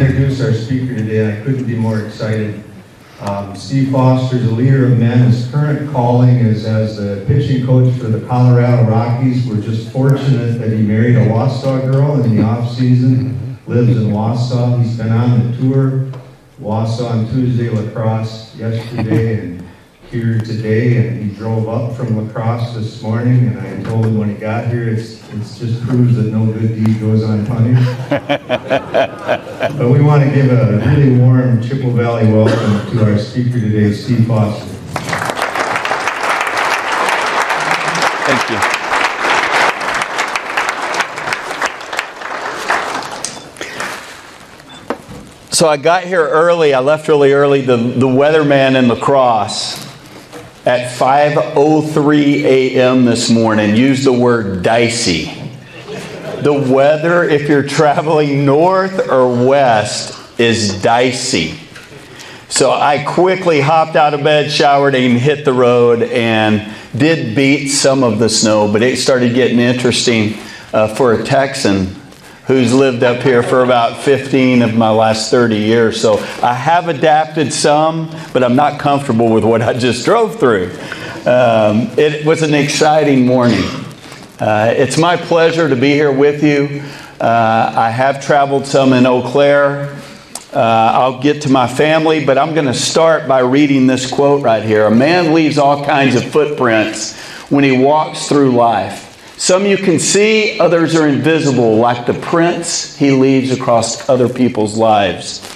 introduce our speaker today. I couldn't be more excited. Um, Steve Foster is a leader of men. His current calling is as the pitching coach for the Colorado Rockies. We're just fortunate that he married a Wausau girl in the off season, lives in Wausau. He's been on the tour, Wausau on Tuesday, La Crosse yesterday, and here today, and he drove up from La Crosse this morning, and I told him when he got here, it's, it's just proves that no good deed goes unpunished. but we want to give a really warm Chippewa Valley welcome to our speaker today, Steve Foster. Thank you. So I got here early. I left really early. The, the weatherman in La Crosse at 5:03 a.m. this morning used the word dicey. The weather if you're traveling north or west is dicey. So I quickly hopped out of bed, showered and hit the road and did beat some of the snow, but it started getting interesting uh, for a Texan who's lived up here for about 15 of my last 30 years. So I have adapted some, but I'm not comfortable with what I just drove through. Um, it was an exciting morning. Uh, it's my pleasure to be here with you. Uh, I have traveled some in Eau Claire. Uh, I'll get to my family, but I'm going to start by reading this quote right here. A man leaves all kinds of footprints when he walks through life. Some you can see, others are invisible, like the prints he leaves across other people's lives.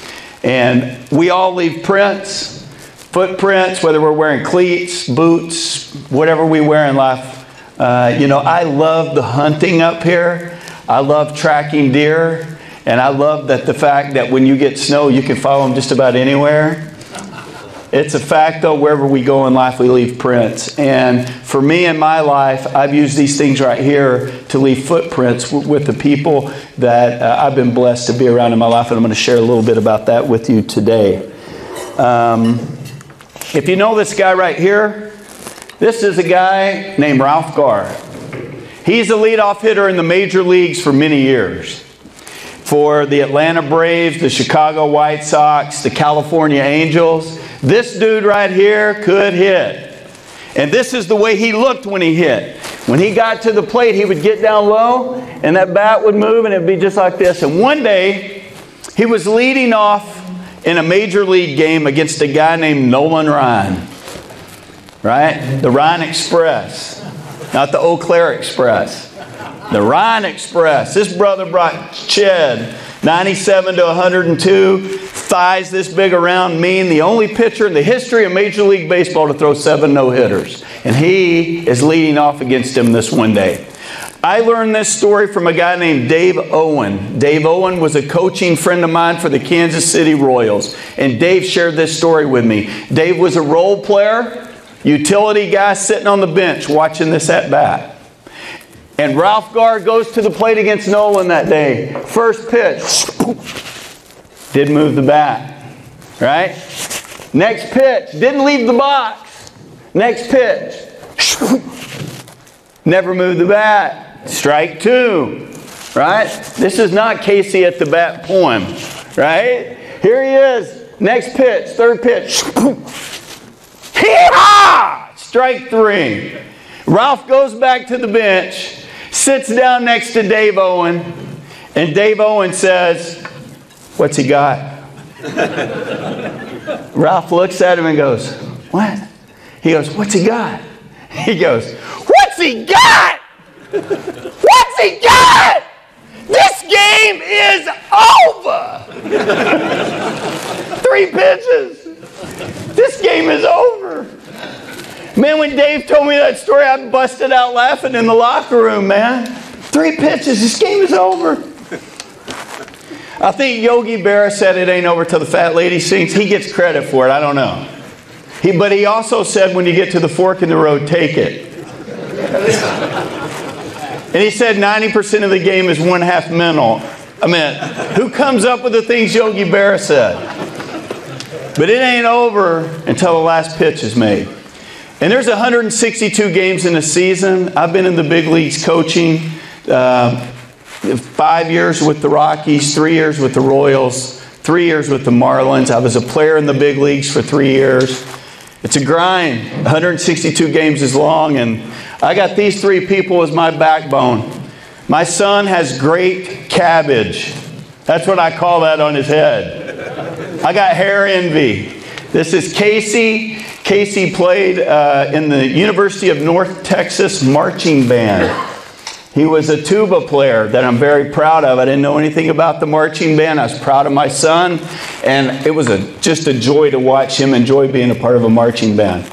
And we all leave prints, footprints, whether we're wearing cleats, boots, whatever we wear in life. Uh, you know, I love the hunting up here. I love tracking deer. And I love that the fact that when you get snow, you can follow them just about anywhere. It's a fact, though, wherever we go in life, we leave prints. And for me in my life, I've used these things right here to leave footprints with the people that uh, I've been blessed to be around in my life. And I'm going to share a little bit about that with you today. Um, if you know this guy right here, this is a guy named Ralph Garr. He's a leadoff hitter in the major leagues for many years. For the Atlanta Braves, the Chicago White Sox, the California Angels. This dude right here could hit. And this is the way he looked when he hit. When he got to the plate, he would get down low and that bat would move and it'd be just like this. And one day, he was leading off in a major league game against a guy named Nolan Ryan. Right? The Ryan Express, not the Eau Claire Express. The Ryan Express. This brother brought Ched 97 to 102, thighs this big around, mean, the only pitcher in the history of Major League Baseball to throw seven no hitters. And he is leading off against him this one day. I learned this story from a guy named Dave Owen. Dave Owen was a coaching friend of mine for the Kansas City Royals. And Dave shared this story with me. Dave was a role player, utility guy sitting on the bench watching this at bat. And Ralph Garr goes to the plate against Nolan that day. First pitch. Did move the bat. Right? Next pitch. Didn't leave the box. Next pitch. Never moved the bat. Strike two. Right? This is not Casey at the bat poem. Right? Here he is. Next pitch. Third pitch. Hee-haw! Strike three. Ralph goes back to the bench sits down next to Dave Owen, and Dave Owen says, What's he got? Ralph looks at him and goes, What? He goes, What's he got? He goes, What's he got? What's he got? This game is over. Three pitches. This game is over. Man, when Dave told me that story, I busted out laughing in the locker room, man. Three pitches, this game is over. I think Yogi Berra said it ain't over till the fat lady sings. He gets credit for it. I don't know. He, but he also said when you get to the fork in the road, take it. and he said 90% of the game is one half mental. I mean, who comes up with the things Yogi Berra said? But it ain't over until the last pitch is made. And there's 162 games in a season. I've been in the big leagues coaching. Uh, five years with the Rockies, three years with the Royals. three years with the Marlins. I was a player in the big leagues for three years. It's a grind. 162 games is long, and I got these three people as my backbone. My son has great cabbage. That's what I call that on his head. I got hair envy. This is Casey. Casey played uh, in the University of North Texas marching band. He was a tuba player that I'm very proud of. I didn't know anything about the marching band. I was proud of my son, and it was a, just a joy to watch him enjoy being a part of a marching band.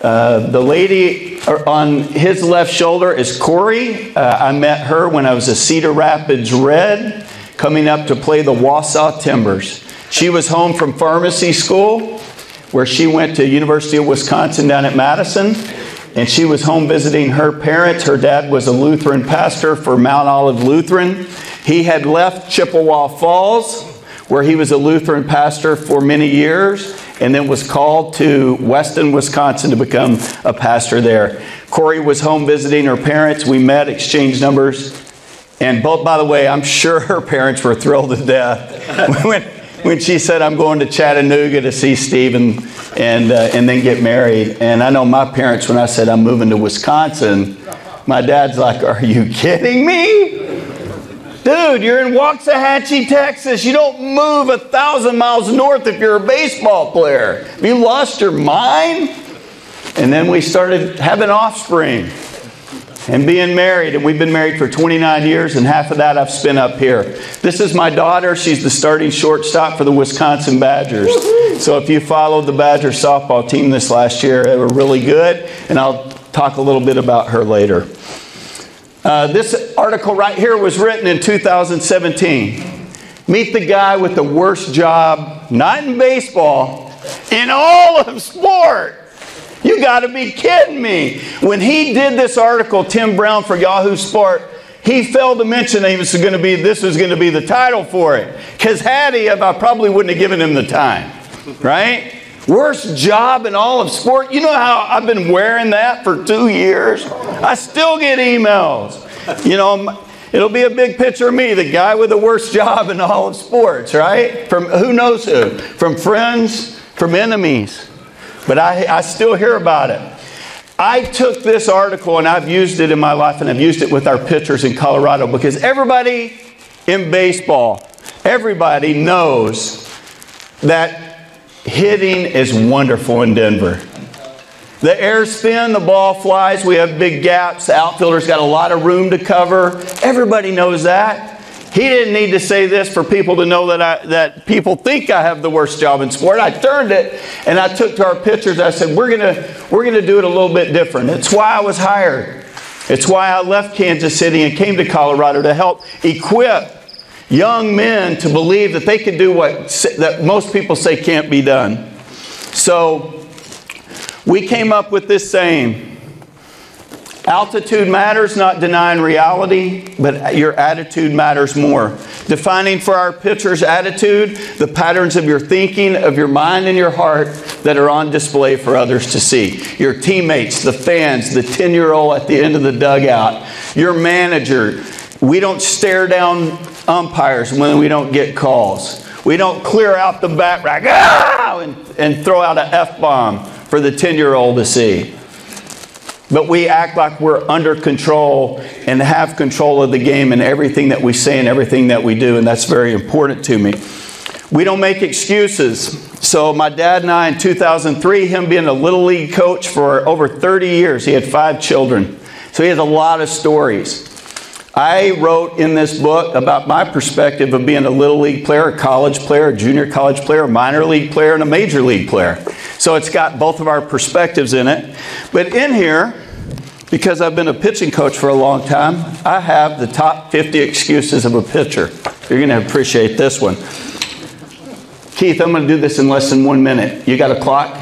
Uh, the lady on his left shoulder is Cori. Uh, I met her when I was a Cedar Rapids Red coming up to play the Wausau Timbers. She was home from pharmacy school where she went to University of Wisconsin down at Madison and she was home visiting her parents. Her dad was a Lutheran pastor for Mount Olive Lutheran. He had left Chippewa Falls, where he was a Lutheran pastor for many years, and then was called to Weston, Wisconsin to become a pastor there. Cori was home visiting her parents. We met, exchanged numbers. And both, by the way, I'm sure her parents were thrilled to death when, when she said, I'm going to Chattanooga to see Steve and, and, uh, and then get married. And I know my parents, when I said I'm moving to Wisconsin, my dad's like, Are you kidding me? Dude, you're in Waxahachie, Texas. You don't move a thousand miles north if you're a baseball player. Have you lost your mind? And then we started having offspring and being married. And we've been married for 29 years, and half of that I've spent up here. This is my daughter. She's the starting shortstop for the Wisconsin Badgers. So if you followed the Badgers softball team this last year, they were really good. And I'll talk a little bit about her later. Uh, this article right here was written in 2017. Meet the guy with the worst job, not in baseball, in all of sport. You got to be kidding me. When he did this article, Tim Brown for Yahoo Sport, he failed to mention that was going to be this was going to be the title for it. Because had he, I probably wouldn't have given him the time, right? Worst job in all of sport. You know how I've been wearing that for two years? I still get emails. You know, it'll be a big picture of me, the guy with the worst job in all of sports, right? From who knows who? From friends, from enemies but I, I still hear about it. I took this article and I've used it in my life and I've used it with our pitchers in Colorado because everybody in baseball, everybody knows that hitting is wonderful in Denver. The air's thin, the ball flies, we have big gaps, the outfielder's got a lot of room to cover. Everybody knows that. He didn't need to say this for people to know that, I, that people think I have the worst job in sport. I turned it and I took to our pitchers. I said, we're going we're gonna do it a little bit different. It's why I was hired. It's why I left Kansas City and came to Colorado to help equip young men to believe that they can do what that most people say can't be done. So we came up with this saying Altitude matters, not denying reality, but your attitude matters more. Defining for our pitcher's attitude, the patterns of your thinking, of your mind and your heart that are on display for others to see. Your teammates, the fans, the 10 year old at the end of the dugout, your manager. We don't stare down umpires when we don't get calls. We don't clear out the bat rack ah! and, and throw out an F bomb for the 10 year old to see. But we act like we're under control and have control of the game and everything that we say and everything that we do, and that's very important to me. We don't make excuses. So, my dad and I in 2003, him being a little league coach for over 30 years, he had five children. So, he has a lot of stories. I wrote in this book about my perspective of being a little league player, a college player, a junior college player, a minor league player, and a major league player. So it's got both of our perspectives in it. But in here, because I've been a pitching coach for a long time, I have the top 50 excuses of a pitcher. You're going to appreciate this one. Keith, I'm going to do this in less than one minute. You got a clock?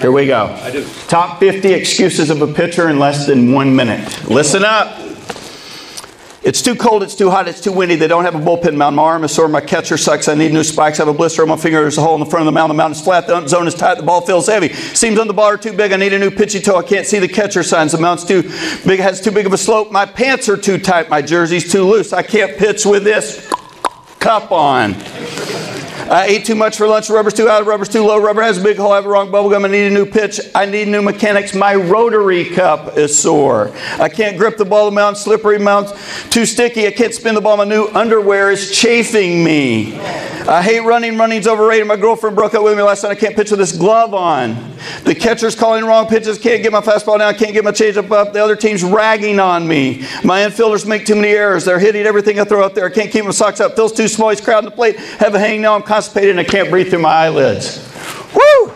Here we go. I do. Top 50 excuses of a pitcher in less than one minute. Listen up. It's too cold, it's too hot, it's too windy. They don't have a bullpen mound. My arm is sore, my catcher sucks. I need new spikes. I have a blister on my finger. There's a hole in the front of the mound. The mound is flat. The zone is tight. The ball feels heavy. Seams on the ball are too big. I need a new pitchy toe. I can't see the catcher signs. The mound's too big, has too big of a slope. My pants are too tight. My jersey's too loose. I can't pitch with this cup on. I ate too much for lunch. Rubber's too high. Rubber's too low. Rubber has a big hole. I have a wrong bubble gum. I need a new pitch. I need new mechanics. My rotary cup is sore. I can't grip the ball. The mount slippery. Mount too sticky. I can't spin the ball. My new underwear is chafing me. I hate running. Running's overrated. My girlfriend broke up with me last night. I can't pitch with this glove on. The catcher's calling wrong pitches. Can't get my fastball down. Can't get my changeup up. The other team's ragging on me. My infielders make too many errors. They're hitting everything I throw out there. I can't keep my socks up. Feels too small. He's crowding the plate. Have a hang now. I'm constipated and I can't breathe through my eyelids. Woo!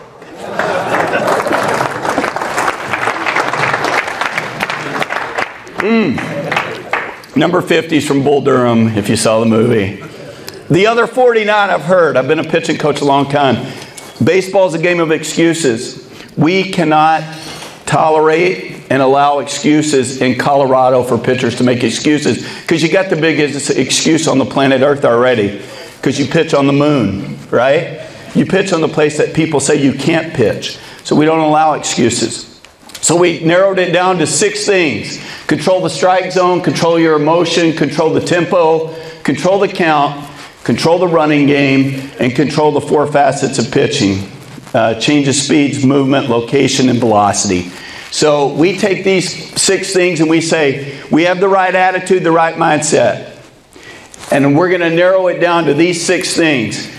Mm. Number 50 is from Bull Durham, if you saw the movie. The other 49 I've heard. I've been a pitching coach a long time. Baseball is a game of excuses. We cannot tolerate and allow excuses in Colorado for pitchers to make excuses because you got the biggest excuse on the planet Earth already because you pitch on the moon, right? You pitch on the place that people say you can't pitch. So we don't allow excuses. So we narrowed it down to six things control the strike zone, control your emotion, control the tempo, control the count, control the running game, and control the four facets of pitching uh, change of speeds, movement, location, and velocity. So we take these six things and we say we have the right attitude, the right mindset. And we're going to narrow it down to these six things.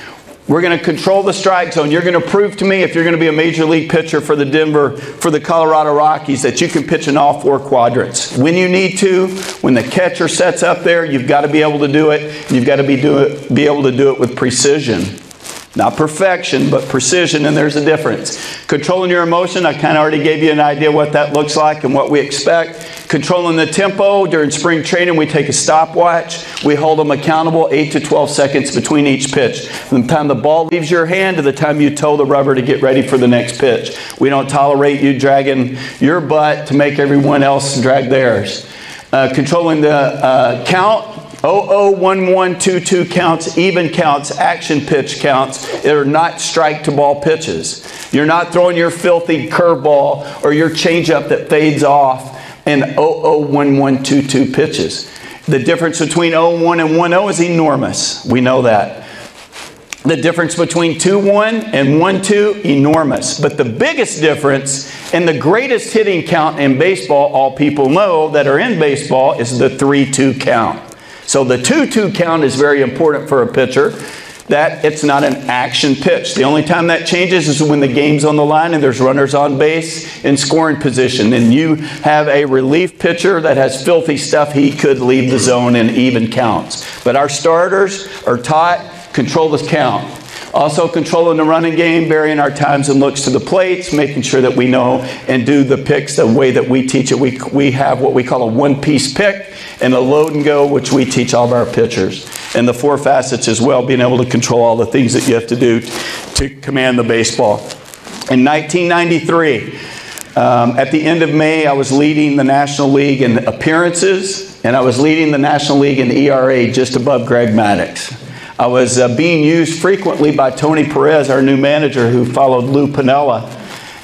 We're going to control the strike zone. You're going to prove to me if you're going to be a major league pitcher for the Denver, for the Colorado Rockies, that you can pitch in all four quadrants. When you need to, when the catcher sets up there, you've got to be able to do it. You've got to be, do it, be able to do it with precision. Not perfection, but precision, and there's a difference. Controlling your emotion, I kind of already gave you an idea what that looks like and what we expect. Controlling the tempo, during spring training, we take a stopwatch. We hold them accountable 8 to 12 seconds between each pitch. From the time the ball leaves your hand to the time you toe the rubber to get ready for the next pitch. We don't tolerate you dragging your butt to make everyone else drag theirs. Uh, controlling the uh, count, 001122 counts, even counts, action pitch counts. They're not strike to ball pitches. You're not throwing your filthy curveball or your changeup that fades off in 001122 pitches. The difference between 01 and 10 is enormous. We know that. The difference between 2 1 and 1 2, enormous. But the biggest difference and the greatest hitting count in baseball, all people know that are in baseball, is the 3 2 count. So the 2 2 count is very important for a pitcher. That it's not an action pitch. The only time that changes is when the game's on the line and there's runners on base in scoring position. And you have a relief pitcher that has filthy stuff, he could leave the zone in even counts. But our starters are taught control the count. Also, controlling the running game, varying our times and looks to the plates, making sure that we know and do the picks the way that we teach it. We, we have what we call a one piece pick and a load and go, which we teach all of our pitchers. And the four facets as well, being able to control all the things that you have to do to command the baseball. In 1993, um, at the end of May, I was leading the National League in appearances, and I was leading the National League in ERA just above Greg Maddux. I was uh, being used frequently by Tony Perez, our new manager, who followed Lou Piniella.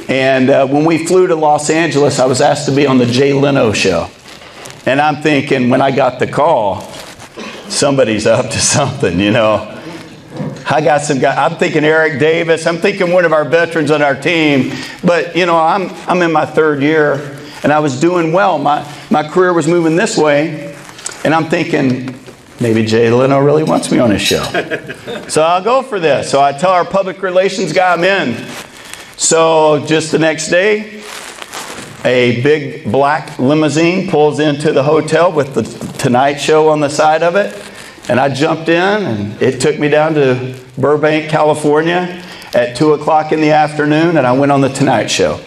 And uh, when we flew to Los Angeles, I was asked to be on the Jay Leno show. And I'm thinking, when I got the call, somebody's up to something, you know. I got some guy. I'm thinking Eric Davis. I'm thinking one of our veterans on our team. But you know, I'm I'm in my third year, and I was doing well. My my career was moving this way, and I'm thinking maybe Jay Leno really wants me on his show. so I'll go for this. So I tell our public relations guy I'm in. So just the next day, a big black limousine pulls into the hotel with the Tonight Show on the side of it. And I jumped in, and it took me down to Burbank, California at 2 o'clock in the afternoon, and I went on the Tonight Show.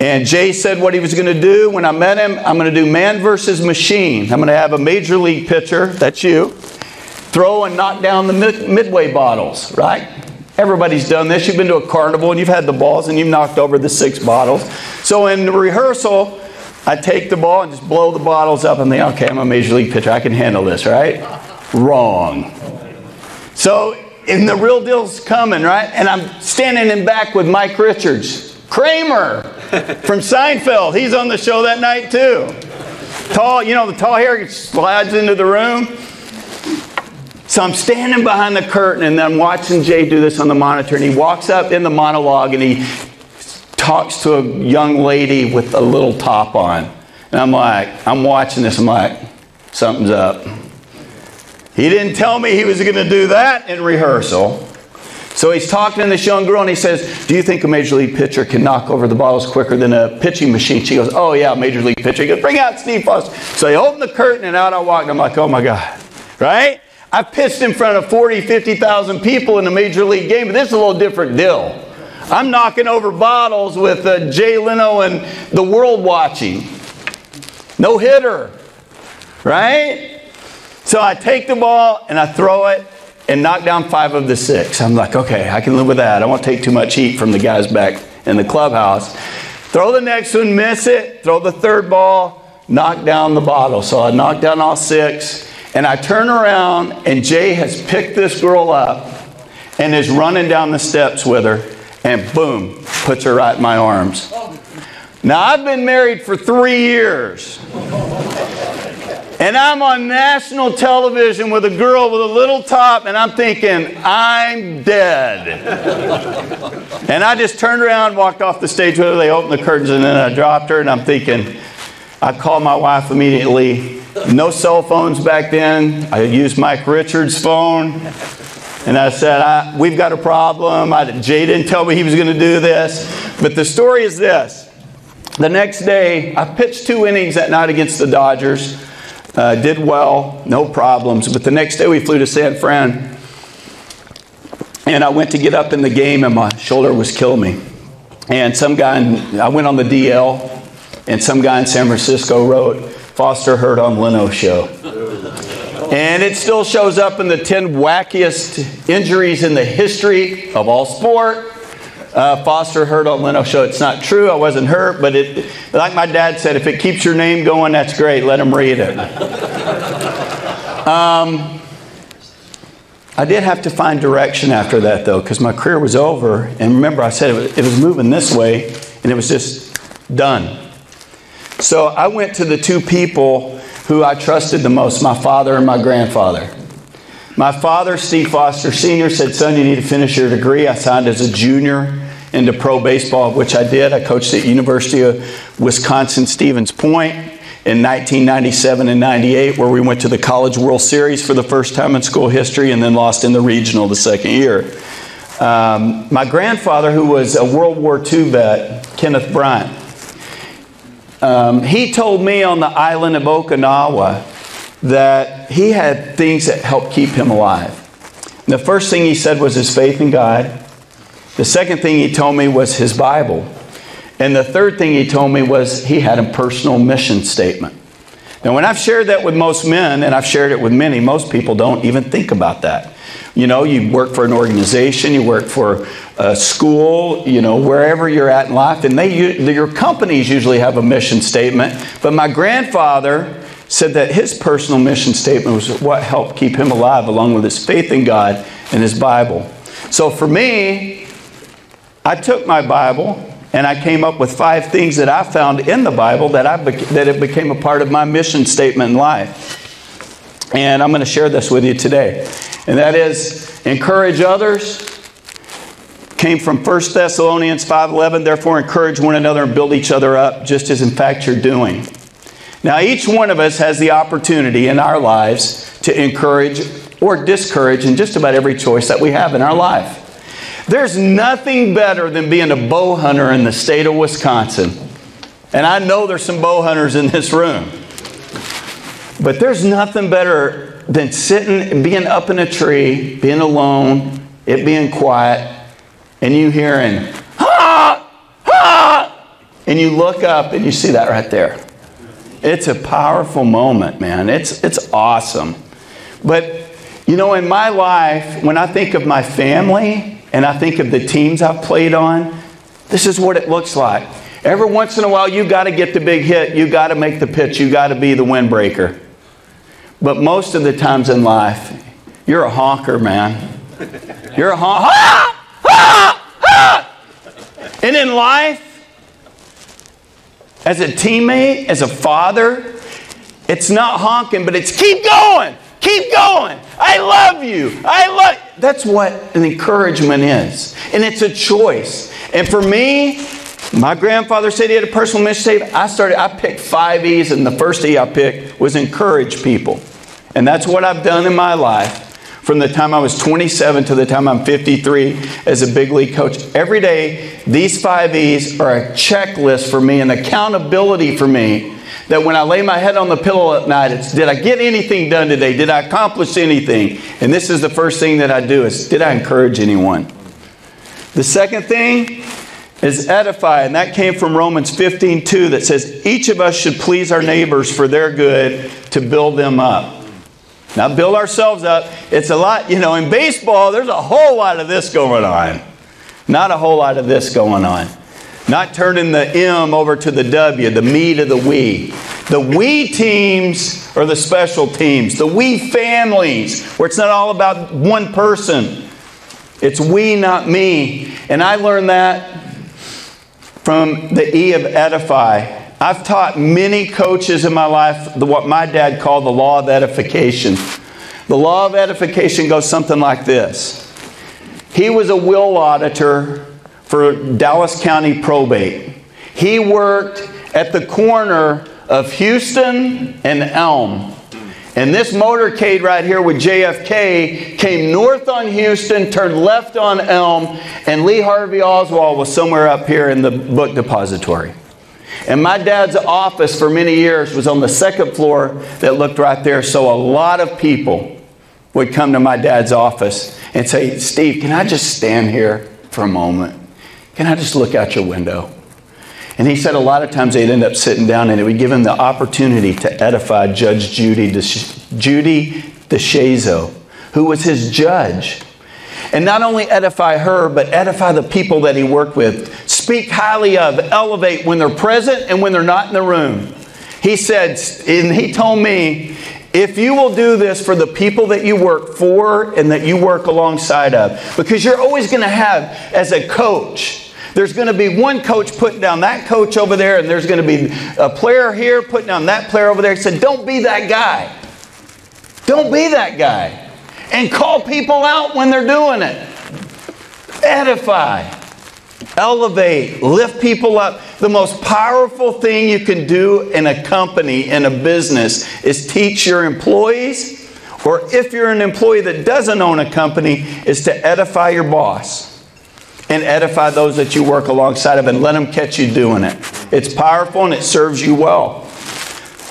And Jay said what he was going to do when I met him. I'm going to do man versus machine. I'm going to have a major league pitcher, that's you, throw and knock down the mid- midway bottles, right? Everybody's done this. You've been to a carnival and you've had the balls and you've knocked over the six bottles. So in rehearsal, I take the ball and just blow the bottles up and think, okay, I'm a major league pitcher. I can handle this, right? Wrong. So and the real deal's coming, right? And I'm standing in back with Mike Richards. Kramer from Seinfeld. He's on the show that night too. Tall, you know, the tall hair slides into the room. So I'm standing behind the curtain and I'm watching Jay do this on the monitor. And he walks up in the monologue and he talks to a young lady with a little top on. And I'm like, I'm watching this. I'm like, something's up. He didn't tell me he was going to do that in rehearsal. So he's talking to this young girl and he says, Do you think a major league pitcher can knock over the bottles quicker than a pitching machine? She goes, Oh, yeah, major league pitcher. He goes, Bring out Steve Foster. So he opened the curtain and out I walked. And I'm like, Oh my God. Right? I pitched in front of 40, 50,000 people in a major league game, but this is a little different deal. I'm knocking over bottles with uh, Jay Leno and the world watching. No hitter. Right? So I take the ball and I throw it and knock down five of the six. I'm like, okay, I can live with that. I won't take too much heat from the guys back in the clubhouse. Throw the next one, miss it, throw the third ball, knock down the bottle. So I knock down all six, and I turn around, and Jay has picked this girl up and is running down the steps with her, and boom, puts her right in my arms. Now, I've been married for three years. And I'm on national television with a girl with a little top, and I'm thinking, I'm dead. and I just turned around, walked off the stage her. They opened the curtains, and then I dropped her, and I'm thinking, I called my wife immediately. No cell phones back then. I used Mike Richards' phone. And I said, I, We've got a problem. I, Jay didn't tell me he was going to do this. But the story is this the next day, I pitched two innings that night against the Dodgers. Uh, did well, no problems. But the next day we flew to San Fran. And I went to get up in the game, and my shoulder was killing me. And some guy, in, I went on the DL, and some guy in San Francisco wrote, Foster heard on Leno show. And it still shows up in the 10 wackiest injuries in the history of all sport. Uh, Foster heard on Leno show. It's not true. I wasn't hurt, but it, like my dad said, if it keeps your name going, that's great. Let him read it. Um, I did have to find direction after that, though, because my career was over. And remember, I said it was, it was moving this way, and it was just done. So I went to the two people who I trusted the most my father and my grandfather. My father, Steve Foster Sr., said, Son, you need to finish your degree. I signed as a junior into pro baseball, which I did. I coached at University of Wisconsin Stevens Point in 1997 and 98, where we went to the College World Series for the first time in school history and then lost in the regional the second year. Um, my grandfather, who was a World War II vet, Kenneth Bryant, um, he told me on the island of Okinawa that he had things that helped keep him alive. And the first thing he said was his faith in God. The second thing he told me was his Bible. And the third thing he told me was he had a personal mission statement. Now, when I've shared that with most men, and I've shared it with many, most people don't even think about that. You know, you work for an organization, you work for a school, you know, wherever you're at in life, and they, your companies usually have a mission statement. But my grandfather said that his personal mission statement was what helped keep him alive, along with his faith in God and his Bible. So for me, I took my Bible and I came up with five things that I found in the Bible that, I that it became a part of my mission statement in life. And I'm going to share this with you today. And that is encourage others. Came from 1 Thessalonians 5:11, therefore encourage one another and build each other up, just as in fact you're doing. Now each one of us has the opportunity in our lives to encourage or discourage in just about every choice that we have in our life. There's nothing better than being a bow hunter in the state of Wisconsin. And I know there's some bow hunters in this room. But there's nothing better than sitting, being up in a tree, being alone, it being quiet, and you hearing, ha, ha, and you look up and you see that right there. It's a powerful moment, man. It's, it's awesome. But, you know, in my life, when I think of my family, and I think of the teams I've played on, this is what it looks like. Every once in a while, you got to get the big hit. You got to make the pitch. You got to be the windbreaker. But most of the times in life, you're a honker, man. You're a honker. And in life, as a teammate, as a father, it's not honking, but it's keep going. Keep going. I love you. I love That's what an encouragement is. And it's a choice. And for me, my grandfather said he had a personal mission statement. I started, I picked five E's, and the first E I picked was encourage people. And that's what I've done in my life from the time I was 27 to the time I'm 53 as a big league coach. Every day, these five E's are a checklist for me, an accountability for me that when I lay my head on the pillow at night, it's did I get anything done today? Did I accomplish anything? And this is the first thing that I do is did I encourage anyone? The second thing is edify, and that came from Romans 15 2 that says each of us should please our neighbors for their good to build them up. Not build ourselves up. It's a lot, you know, in baseball, there's a whole lot of this going on. Not a whole lot of this going on. Not turning the M over to the W, the me to the we. The we teams are the special teams, the we families, where it's not all about one person. It's we, not me. And I learned that from the E of edify. I've taught many coaches in my life what my dad called the law of edification. The law of edification goes something like this He was a will auditor for Dallas County Probate. He worked at the corner of Houston and Elm. And this motorcade right here with JFK came north on Houston, turned left on Elm, and Lee Harvey Oswald was somewhere up here in the book depository. And my dad's office for many years was on the second floor that looked right there. So a lot of people would come to my dad's office and say, Steve, can I just stand here for a moment? Can I just look out your window? And he said a lot of times they'd end up sitting down and it would give him the opportunity to edify Judge Judy, Judy DeShazo, who was his judge. And not only edify her, but edify the people that he worked with. Speak highly of, elevate when they're present and when they're not in the room. He said, and he told me, if you will do this for the people that you work for and that you work alongside of, because you're always going to have, as a coach, there's going to be one coach putting down that coach over there, and there's going to be a player here putting down that player over there. He said, Don't be that guy. Don't be that guy and call people out when they're doing it. Edify, elevate, lift people up. The most powerful thing you can do in a company, in a business, is teach your employees, or if you're an employee that doesn't own a company, is to edify your boss and edify those that you work alongside of and let them catch you doing it. It's powerful and it serves you well.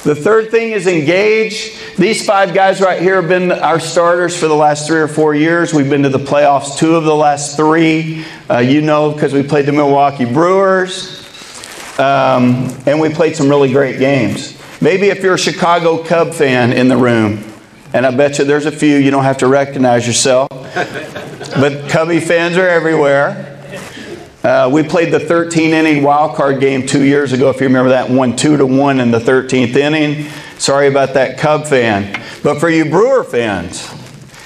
The third thing is engage. These five guys right here have been our starters for the last three or four years. We've been to the playoffs two of the last three. Uh, you know, because we played the Milwaukee Brewers. Um, and we played some really great games. Maybe if you're a Chicago Cub fan in the room, and I bet you there's a few, you don't have to recognize yourself. but Cubby fans are everywhere. Uh, we played the 13 inning wild card game two years ago, if you remember that, won 2 to 1 in the 13th inning. Sorry about that Cub fan. But for you Brewer fans,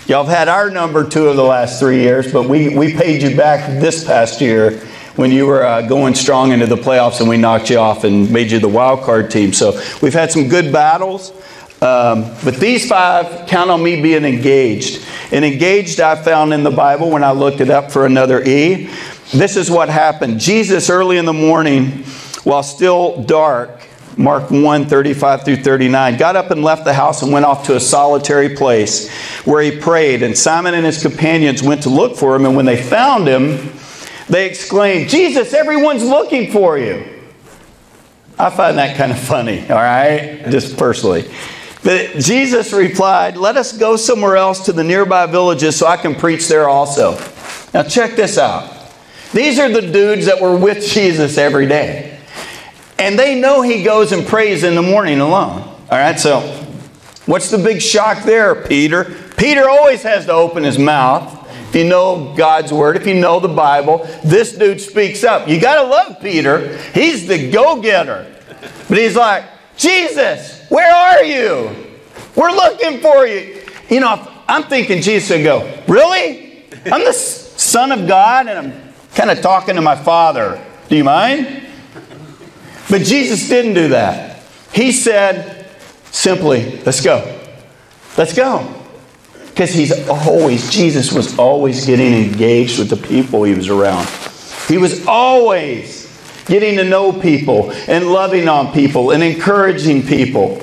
y'all have had our number two of the last three years, but we, we paid you back this past year when you were uh, going strong into the playoffs and we knocked you off and made you the wild card team. So we've had some good battles. Um, but these five count on me being engaged. And engaged, I found in the Bible when I looked it up for another E. This is what happened. Jesus, early in the morning, while still dark, Mark 1 35 through 39, got up and left the house and went off to a solitary place where he prayed. And Simon and his companions went to look for him. And when they found him, they exclaimed, Jesus, everyone's looking for you. I find that kind of funny, all right? Just personally. But Jesus replied, Let us go somewhere else to the nearby villages so I can preach there also. Now, check this out. These are the dudes that were with Jesus every day. And they know he goes and prays in the morning alone. All right, so what's the big shock there, Peter? Peter always has to open his mouth. If you know God's word, if you know the Bible, this dude speaks up. You got to love Peter. He's the go getter. But he's like, Jesus, where are you? We're looking for you. You know, I'm thinking Jesus would go, Really? I'm the Son of God and I'm kind of talking to my father. Do you mind? But Jesus didn't do that. He said simply, Let's go. Let's go. Because he's always, Jesus was always getting engaged with the people he was around. He was always getting to know people and loving on people and encouraging people.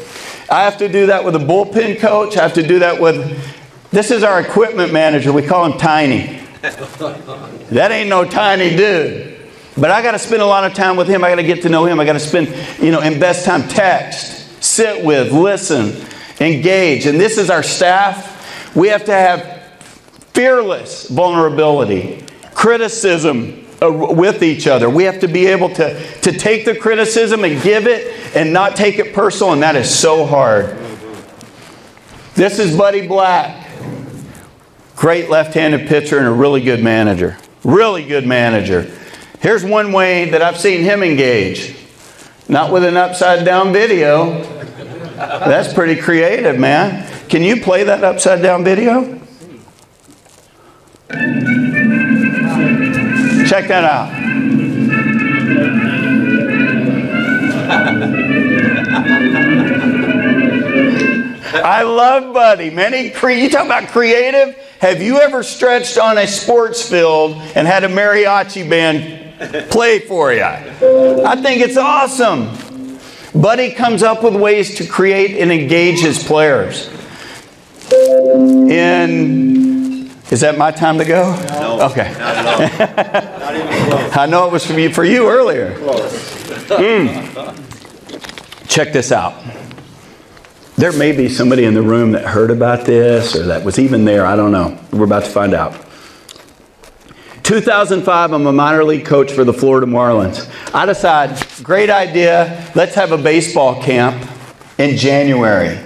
I have to do that with a bullpen coach. I have to do that with, this is our equipment manager. We call him Tiny. That ain't no tiny dude. But I got to spend a lot of time with him. I got to get to know him. I got to spend, you know, invest time, text, sit with, listen, engage. And this is our staff. We have to have fearless vulnerability, criticism uh, with each other. We have to be able to, to take the criticism and give it and not take it personal, and that is so hard. This is Buddy Black. Great left handed pitcher and a really good manager. Really good manager. Here's one way that I've seen him engage. Not with an upside down video. That's pretty creative, man. Can you play that upside down video? Check that out. I love Buddy. Many cre- you talk about creative. Have you ever stretched on a sports field and had a mariachi band play for you? I think it's awesome. Buddy comes up with ways to create and engage his players. In is that my time to go? No. Okay. Not even close. I know it was for you for you earlier. Mm. Check this out. There may be somebody in the room that heard about this or that was even there. I don't know. We're about to find out. 2005, I'm a minor league coach for the Florida Marlins. I decide, great idea, let's have a baseball camp in January.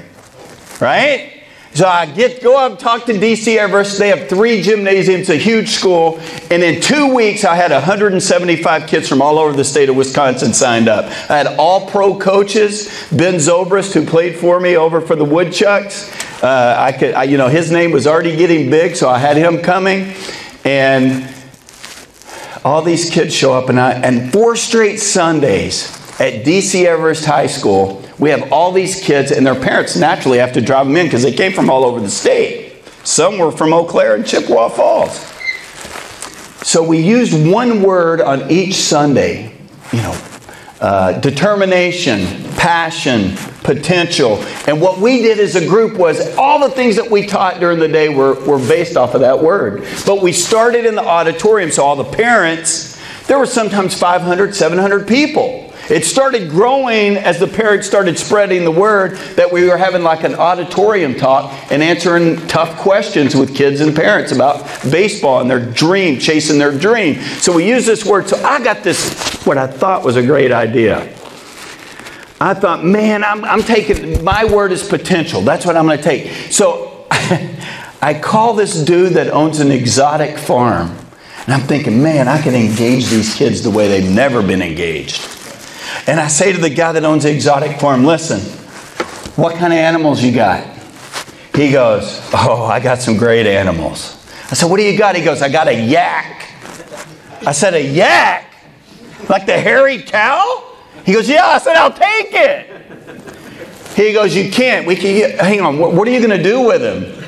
Right? So I get go up, talk to DC Everest. They have three gymnasiums, a huge school, and in two weeks I had 175 kids from all over the state of Wisconsin signed up. I had all pro coaches. Ben Zobrist, who played for me over for the Woodchucks, uh, I could, I, you know, his name was already getting big, so I had him coming, and all these kids show up, and I, and four straight Sundays at DC Everest High School. We have all these kids, and their parents naturally have to drive them in because they came from all over the state. Some were from Eau Claire and Chippewa Falls. So we used one word on each Sunday, you know, uh, determination, passion, potential. And what we did as a group was all the things that we taught during the day were, were based off of that word. But we started in the auditorium, so all the parents, there were sometimes 500, 700 people. It started growing as the parents started spreading the word that we were having like an auditorium talk and answering tough questions with kids and parents about baseball and their dream, chasing their dream. So we used this word. So I got this, what I thought was a great idea. I thought, man, I'm, I'm taking, my word is potential. That's what I'm going to take. So I call this dude that owns an exotic farm. And I'm thinking, man, I can engage these kids the way they've never been engaged. And I say to the guy that owns the exotic farm, listen, what kind of animals you got? He goes, oh, I got some great animals. I said, what do you got? He goes, I got a yak. I said, a yak? Like the hairy cow? He goes, yeah. I said, I'll take it. He goes, you can't. We can. Hang on. What, what are you going to do with him?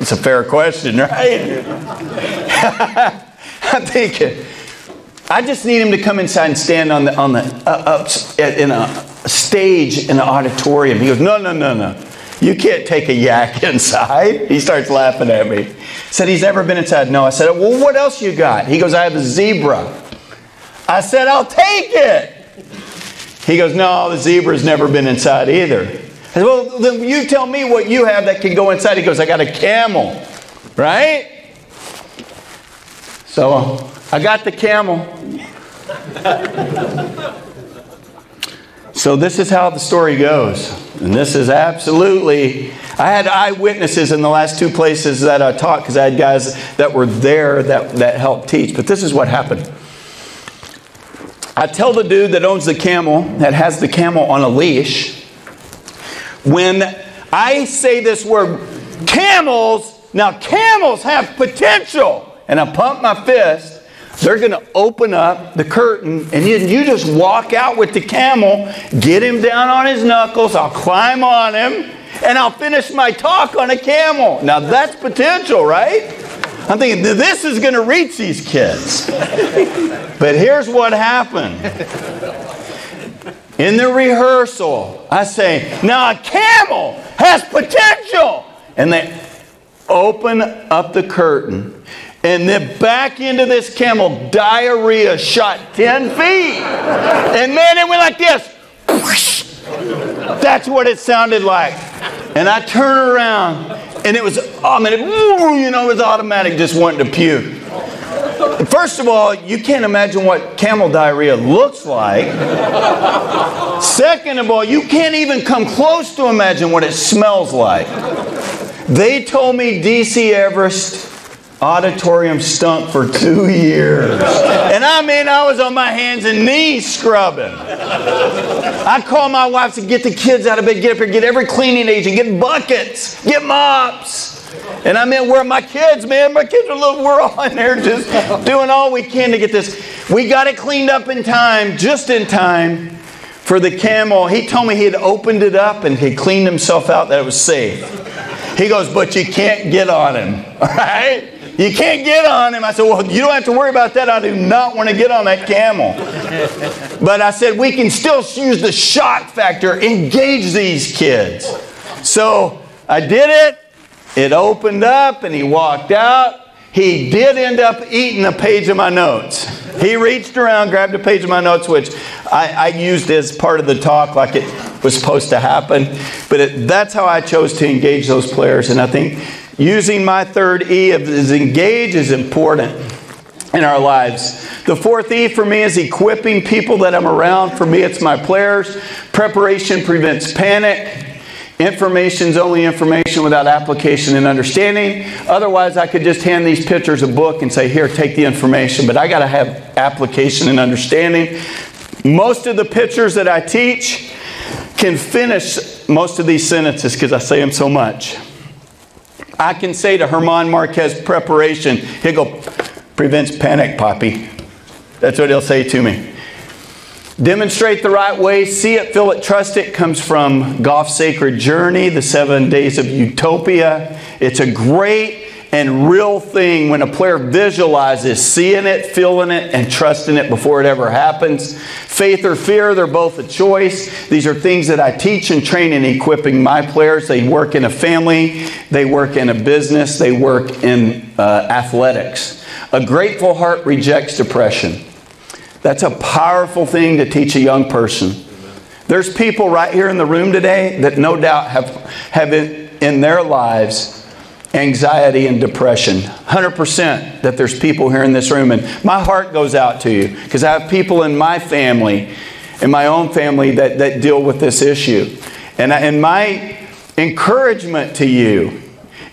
It's a fair question, right? I'm thinking. I just need him to come inside and stand on the on the uh, up in a stage in an auditorium. He goes, no, no, no, no. You can't take a yak inside. He starts laughing at me. Said he's never been inside. No. I said, well, what else you got? He goes, I have a zebra. I said, I'll take it. He goes, no, the zebra's never been inside either. I said, well, then you tell me what you have that can go inside. He goes, I got a camel, right? So uh, I got the camel. So this is how the story goes. And this is absolutely, I had eyewitnesses in the last two places that I taught because I had guys that were there that, that helped teach. But this is what happened. I tell the dude that owns the camel, that has the camel on a leash, when I say this word, camels, now camels have potential. And I pump my fist, they're going to open up the curtain and you, you just walk out with the camel, get him down on his knuckles, I'll climb on him, and I'll finish my talk on a camel. Now that's potential, right? I'm thinking this is going to reach these kids. But here's what happened. In the rehearsal, I say, now a camel has potential. And they open up the curtain. And then back into this camel, diarrhea shot 10 feet. And man, it went like this. That's what it sounded like. And I turn around, and it was, oh, I mean, it, you know, it was automatic, just wanting to puke. First of all, you can't imagine what camel diarrhea looks like. Second of all, you can't even come close to imagine what it smells like. They told me DC Everest auditorium stunk for two years. And I mean, I was on my hands and knees scrubbing. I called my wife to get the kids out of bed, get up here, get every cleaning agent, get buckets, get mops. And I mean, where my kids, man, my kids are little, we're all in there just doing all we can to get this. We got it cleaned up in time, just in time for the camel. He told me he had opened it up and he cleaned himself out, that it was safe. He goes, but you can't get on him, all right? You can't get on him. I said, Well, you don't have to worry about that. I do not want to get on that camel. But I said, We can still use the shock factor, engage these kids. So I did it. It opened up and he walked out. He did end up eating a page of my notes. He reached around, grabbed a page of my notes, which I, I used as part of the talk, like it was supposed to happen. But it, that's how I chose to engage those players. And I think using my third E of is engage is important in our lives. The fourth E for me is equipping people that I'm around. For me, it's my players. Preparation prevents panic. Information is only information without application and understanding. Otherwise, I could just hand these pictures a book and say, Here, take the information. But I got to have application and understanding. Most of the pictures that I teach can finish most of these sentences because I say them so much. I can say to German Marquez preparation, he'll go, prevents panic, Poppy. That's what he'll say to me. Demonstrate the right way, see it, feel it, trust it comes from Golf's Sacred Journey, the seven days of utopia. It's a great and real thing when a player visualizes seeing it, feeling it, and trusting it before it ever happens. Faith or fear, they're both a choice. These are things that I teach and train in equipping my players. They work in a family, they work in a business, they work in uh, athletics. A grateful heart rejects depression. That's a powerful thing to teach a young person. There's people right here in the room today that no doubt have, have in, in their lives anxiety and depression. 100% that there's people here in this room. And my heart goes out to you because I have people in my family, in my own family, that, that deal with this issue. And, I, and my encouragement to you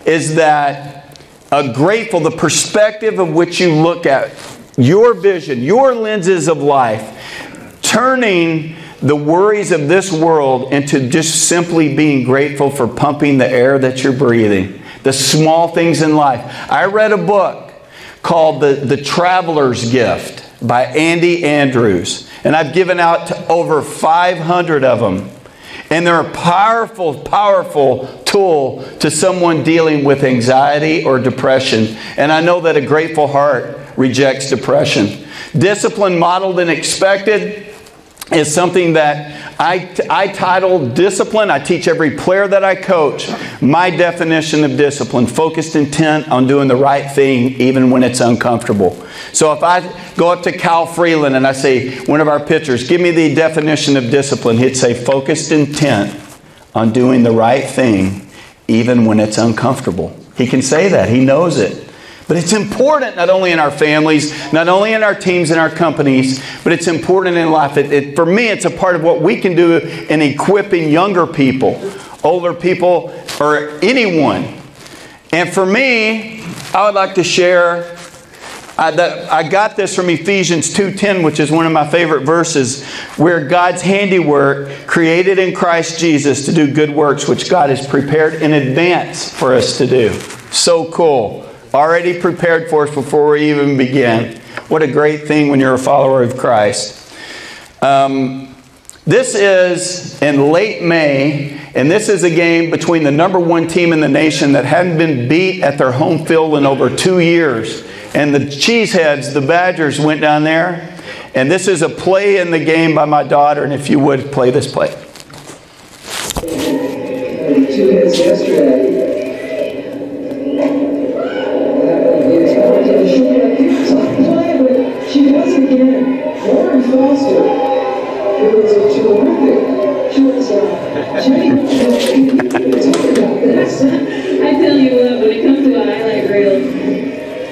is that a grateful, the perspective of which you look at, your vision, your lenses of life, turning the worries of this world into just simply being grateful for pumping the air that you're breathing, the small things in life. I read a book called The, the Traveler's Gift by Andy Andrews, and I've given out to over 500 of them. And they're a powerful, powerful tool to someone dealing with anxiety or depression. And I know that a grateful heart rejects depression. Discipline modeled and expected is something that I, I title discipline. I teach every player that I coach my definition of discipline focused intent on doing the right thing even when it's uncomfortable. So if I go up to Kyle Freeland and I say, one of our pitchers, give me the definition of discipline, he'd say focused intent on doing the right thing even when it's uncomfortable. He can say that, he knows it. But it's important not only in our families, not only in our teams and our companies, but it's important in life. It, it, for me, it's a part of what we can do in equipping younger people, older people, or anyone. And for me, I would like to share I, that, I got this from Ephesians 2:10, which is one of my favorite verses, where God's handiwork created in Christ Jesus to do good works, which God has prepared in advance for us to do. So cool already prepared for us before we even begin. What a great thing when you're a follower of Christ. Um, this is in late May, And this is a game between the number one team in the nation that hadn't been beat at their home field in over two years. And the Cheeseheads, the Badgers, went down there. And this is a play in the game by my daughter. And if you would, play this play. Two hits yesterday. I tell you what, when it comes to a highlight reel,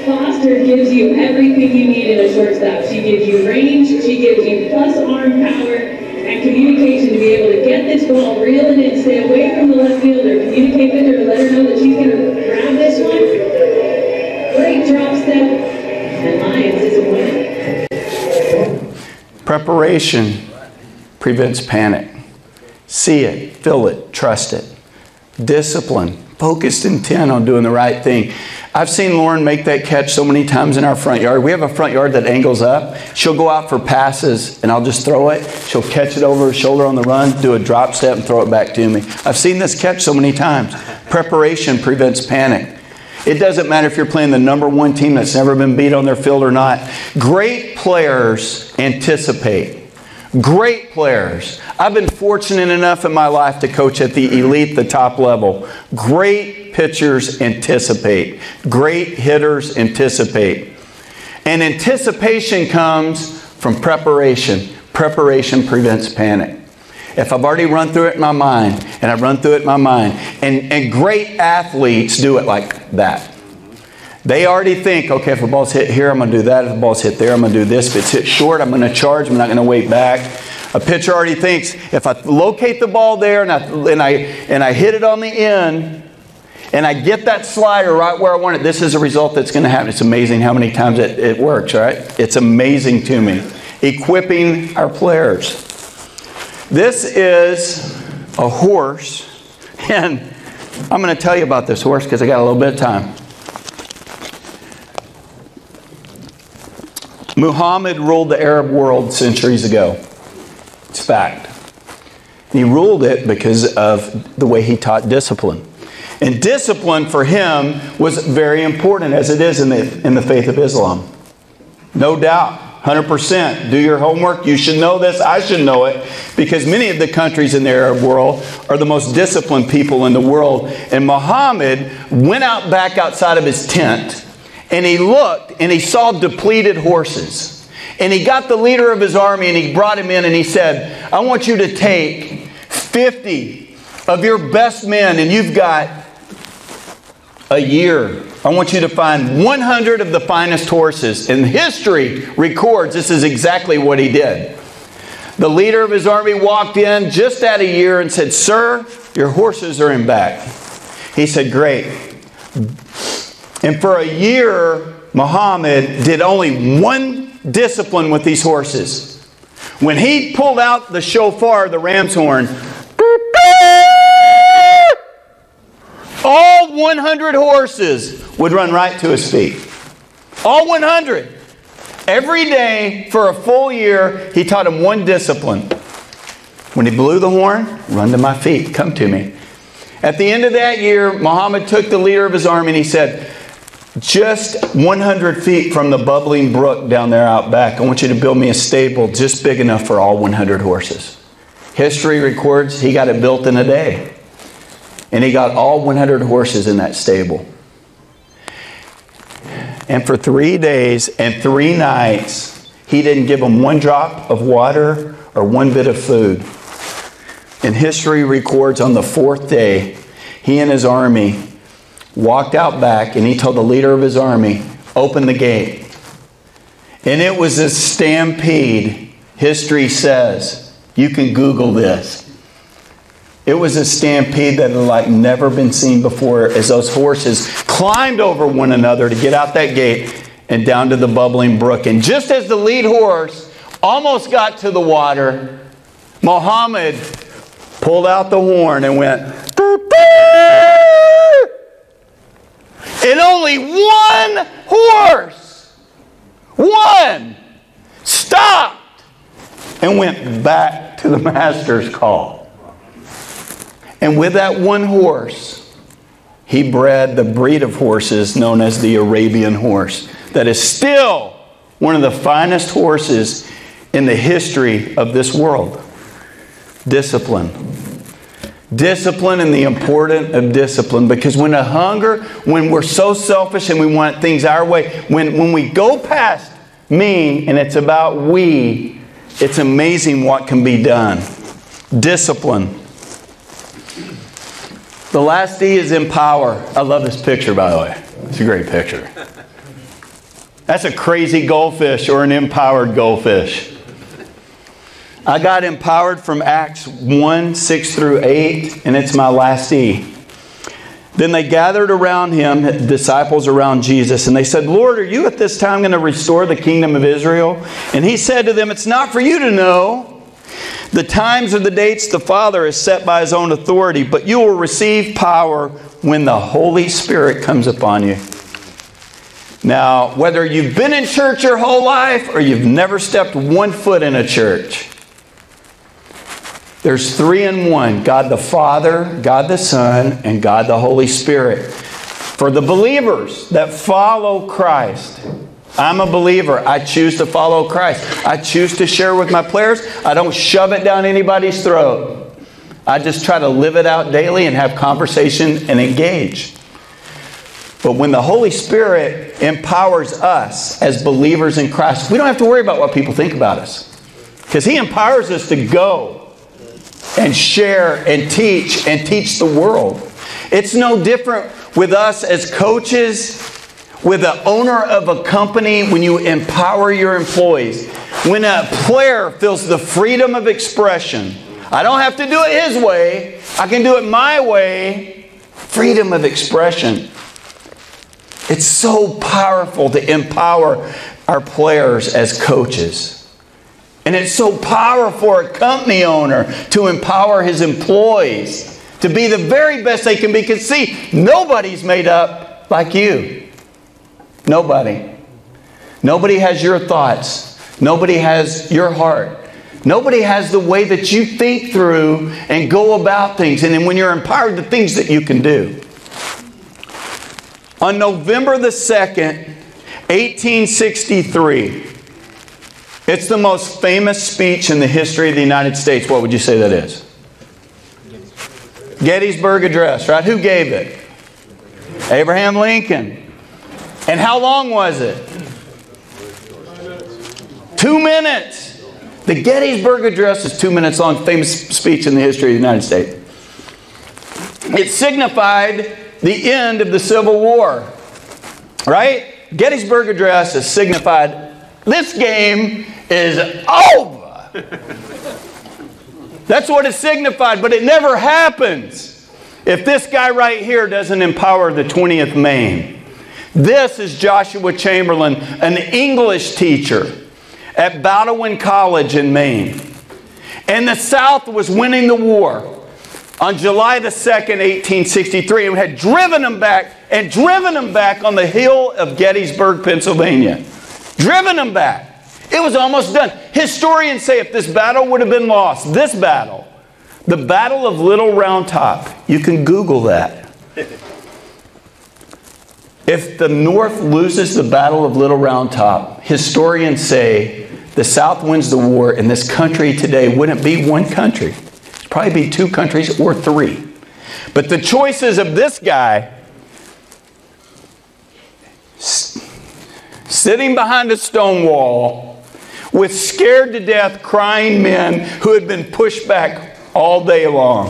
Foster gives you everything you need in a shortstop. She gives you range, she gives you plus arm power and communication to be able to get this ball, reel it in, stay away from the left fielder, communicate with her, let her know that she's going to grab this one. Great drop step, and Lions is a winner. Preparation prevents panic. See it, feel it, trust it. Discipline, focused intent on doing the right thing. I've seen Lauren make that catch so many times in our front yard. We have a front yard that angles up. She'll go out for passes and I'll just throw it. She'll catch it over her shoulder on the run, do a drop step, and throw it back to me. I've seen this catch so many times. Preparation prevents panic. It doesn't matter if you're playing the number one team that's never been beat on their field or not. Great players anticipate. Great players. I've been fortunate enough in my life to coach at the elite, the top level. Great pitchers anticipate. Great hitters anticipate. And anticipation comes from preparation. Preparation prevents panic. If I've already run through it in my mind, and I've run through it in my mind, and, and great athletes do it like that. They already think, okay, if the ball's hit here, I'm going to do that. If the ball's hit there, I'm going to do this. If it's hit short, I'm going to charge. I'm not going to wait back. A pitcher already thinks, if I locate the ball there and I, and I, and I hit it on the end, and I get that slider right where I want it, this is a result that's going to happen. It's amazing how many times it, it works, right? It's amazing to me. Equipping our players. This is a horse, and I'm going to tell you about this horse because I got a little bit of time. Muhammad ruled the Arab world centuries ago. It's fact. He ruled it because of the way he taught discipline. And discipline for him was very important, as it is in the, in the faith of Islam. No doubt. 100%. Do your homework. You should know this. I should know it because many of the countries in the Arab world are the most disciplined people in the world. And Muhammad went out back outside of his tent and he looked and he saw depleted horses. And he got the leader of his army and he brought him in and he said, I want you to take 50 of your best men and you've got a year. I want you to find 100 of the finest horses. And history records this is exactly what he did. The leader of his army walked in just at a year and said, Sir, your horses are in back. He said, Great. And for a year, Muhammad did only one discipline with these horses. When he pulled out the shofar, the ram's horn, all 100 horses would run right to his feet. All 100. Every day for a full year, he taught them one discipline. When he blew the horn, run to my feet, come to me. At the end of that year, Muhammad took the leader of his army and he said, just 100 feet from the bubbling brook down there out back, I want you to build me a stable just big enough for all 100 horses. History records he got it built in a day. And he got all 100 horses in that stable. And for three days and three nights, he didn't give them one drop of water or one bit of food. And history records on the fourth day, he and his army walked out back and he told the leader of his army, Open the gate. And it was a stampede, history says. You can Google this. It was a stampede that had like never been seen before as those horses climbed over one another to get out that gate and down to the bubbling brook. And just as the lead horse almost got to the water, Muhammad pulled out the horn and went, and only one horse, one, stopped and went back to the master's call. And with that one horse, he bred the breed of horses known as the Arabian horse, that is still one of the finest horses in the history of this world. Discipline. Discipline and the importance of discipline because when a hunger, when we're so selfish and we want things our way, when, when we go past me and it's about we, it's amazing what can be done. Discipline. The last D is empower. I love this picture, by the way. It's a great picture. That's a crazy goldfish or an empowered goldfish. I got empowered from Acts 1 6 through 8, and it's my last E. Then they gathered around him, disciples around Jesus, and they said, Lord, are you at this time going to restore the kingdom of Israel? And he said to them, It's not for you to know the times or the dates the Father has set by his own authority, but you will receive power when the Holy Spirit comes upon you. Now, whether you've been in church your whole life or you've never stepped one foot in a church, there's three in one God the Father, God the Son, and God the Holy Spirit. For the believers that follow Christ, I'm a believer. I choose to follow Christ. I choose to share with my players. I don't shove it down anybody's throat. I just try to live it out daily and have conversation and engage. But when the Holy Spirit empowers us as believers in Christ, we don't have to worry about what people think about us. Because He empowers us to go and share and teach and teach the world. It's no different with us as coaches, with the owner of a company, when you empower your employees. When a player feels the freedom of expression, I don't have to do it his way, I can do it my way. Freedom of expression. It's so powerful to empower our players as coaches. And it's so powerful for a company owner to empower his employees to be the very best they can be. Because, see, nobody's made up like you. Nobody. Nobody has your thoughts. Nobody has your heart. Nobody has the way that you think through and go about things. And then when you're empowered, the things that you can do. On November the 2nd, 1863, it's the most famous speech in the history of the United States. What would you say that is? Gettysburg Address, right? Who gave it? Abraham Lincoln. And how long was it? Two minutes. The Gettysburg Address is two minutes long, famous speech in the history of the United States. It signified the end of the Civil War. Right? Gettysburg Address has signified this game is over. That's what it signified, but it never happens if this guy right here doesn't empower the 20th Maine. This is Joshua Chamberlain, an English teacher at Bowdoin College in Maine. And the South was winning the war on July the 2nd, 1863, and had driven them back and driven them back on the hill of Gettysburg, Pennsylvania. Driven them back. It was almost done. Historians say if this battle would have been lost, this battle, the Battle of Little Round Top, you can Google that. If the North loses the Battle of Little Round Top, historians say the South wins the war, and this country today wouldn't be one country. It'd probably be two countries or three. But the choices of this guy sitting behind a stone wall with scared to death, crying men who had been pushed back all day long.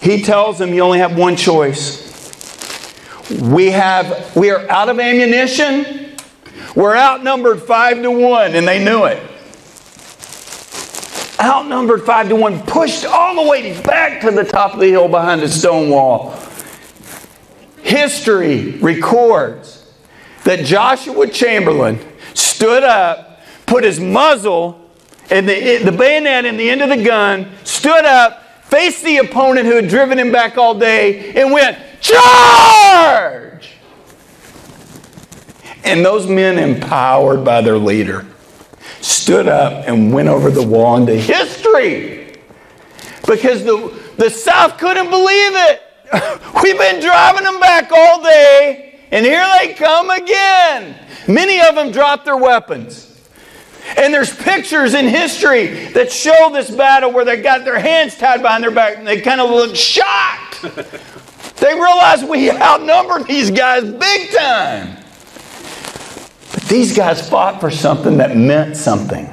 He tells them you only have one choice. We have we are out of ammunition. We're outnumbered five to one, and they knew it. Outnumbered five to one, pushed all the way back to the top of the hill behind a stone wall. History records that Joshua Chamberlain stood up, put his muzzle and the, the bayonet in the end of the gun, stood up, faced the opponent who had driven him back all day, and went, Charge! And those men, empowered by their leader, stood up and went over the wall into history. because the, the South couldn't believe it. We've been driving them back all day, and here they come again. Many of them dropped their weapons. And there's pictures in history that show this battle where they got their hands tied behind their back and they kind of look shocked. they realize we outnumbered these guys big time. But these guys fought for something that meant something.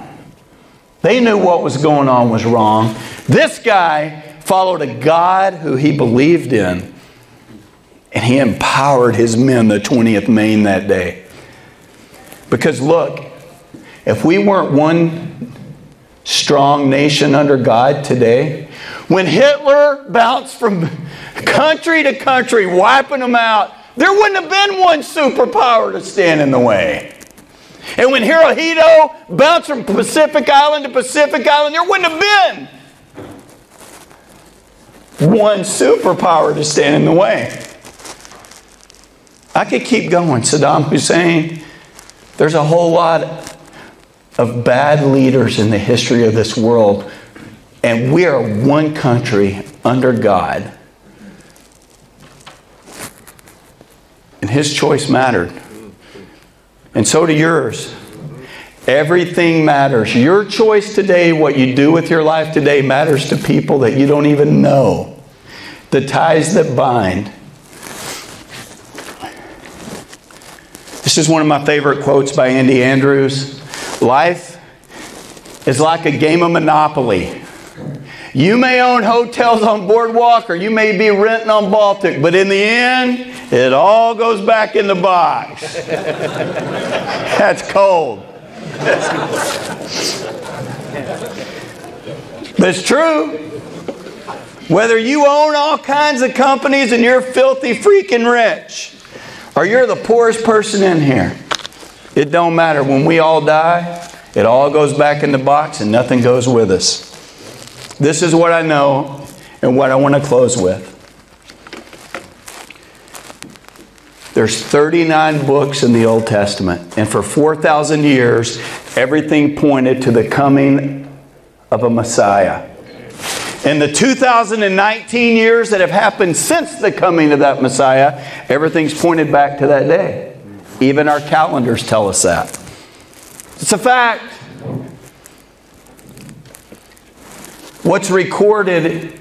They knew what was going on was wrong. This guy followed a God who he believed in, and he empowered his men, the 20th Maine, that day. Because look, if we weren't one strong nation under God today, when Hitler bounced from country to country, wiping them out, there wouldn't have been one superpower to stand in the way. And when Hirohito bounced from Pacific Island to Pacific Island, there wouldn't have been one superpower to stand in the way. I could keep going. Saddam Hussein, there's a whole lot of bad leaders in the history of this world, and we are one country under God. And his choice mattered. And so do yours. Everything matters. Your choice today, what you do with your life today, matters to people that you don't even know. The ties that bind. This is one of my favorite quotes by Andy Andrews. Life is like a game of Monopoly. You may own hotels on Boardwalk or you may be renting on Baltic, but in the end, it all goes back in the box. That's cold. but it's true. Whether you own all kinds of companies and you're filthy freaking rich, or you're the poorest person in here, it don't matter. When we all die, it all goes back in the box and nothing goes with us. This is what I know and what I want to close with. There's 39 books in the Old Testament, and for 4,000 years, everything pointed to the coming of a Messiah. In the 2019 years that have happened since the coming of that Messiah, everything's pointed back to that day. Even our calendars tell us that. It's a fact. What's recorded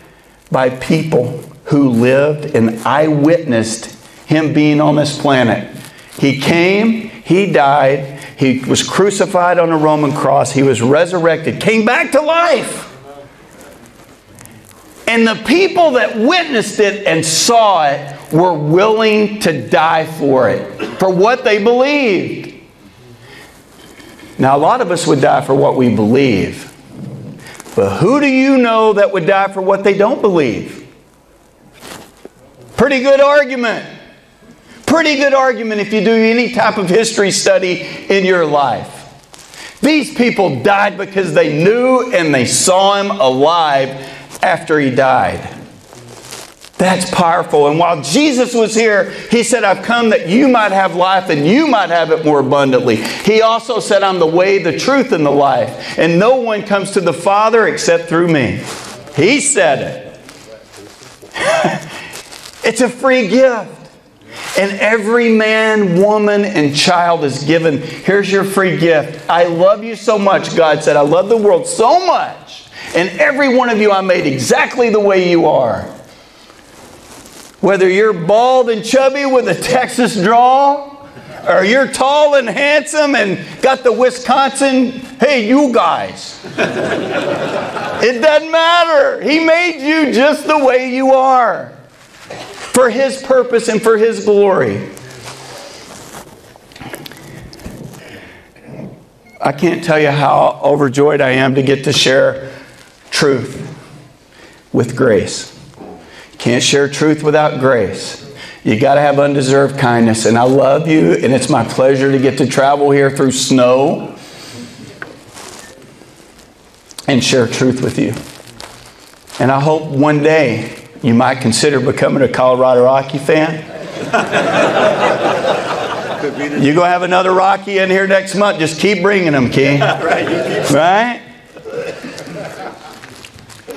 by people who lived and eyewitnessed him being on this planet. He came, he died, he was crucified on a Roman cross, he was resurrected, came back to life. And the people that witnessed it and saw it were willing to die for it, for what they believed. Now, a lot of us would die for what we believe. But who do you know that would die for what they don't believe? Pretty good argument. Pretty good argument if you do any type of history study in your life. These people died because they knew and they saw him alive after he died. That's powerful. And while Jesus was here, he said, I've come that you might have life and you might have it more abundantly. He also said, I'm the way, the truth, and the life. And no one comes to the Father except through me. He said it. it's a free gift. And every man, woman, and child is given. Here's your free gift. I love you so much, God said. I love the world so much. And every one of you I made exactly the way you are. Whether you're bald and chubby with a Texas drawl, or you're tall and handsome and got the Wisconsin, hey, you guys. it doesn't matter. He made you just the way you are for His purpose and for His glory. I can't tell you how overjoyed I am to get to share truth with grace. Can't share truth without grace. You got to have undeserved kindness. And I love you, and it's my pleasure to get to travel here through snow and share truth with you. And I hope one day you might consider becoming a Colorado Rocky fan. You're going to have another Rocky in here next month. Just keep bringing them, King. right?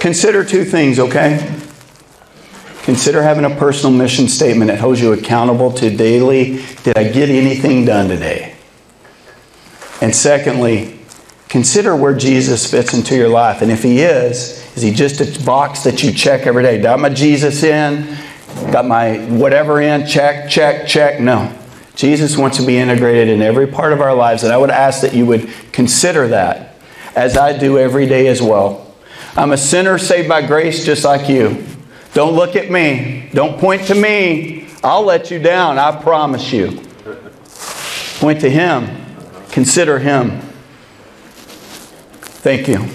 Consider two things, okay? Consider having a personal mission statement that holds you accountable to daily. Did I get anything done today? And secondly, consider where Jesus fits into your life. And if he is, is he just a box that you check every day? Got my Jesus in? Got my whatever in? Check, check, check. No. Jesus wants to be integrated in every part of our lives. And I would ask that you would consider that as I do every day as well. I'm a sinner saved by grace just like you. Don't look at me. Don't point to me. I'll let you down, I promise you. Point to Him. Consider Him. Thank you.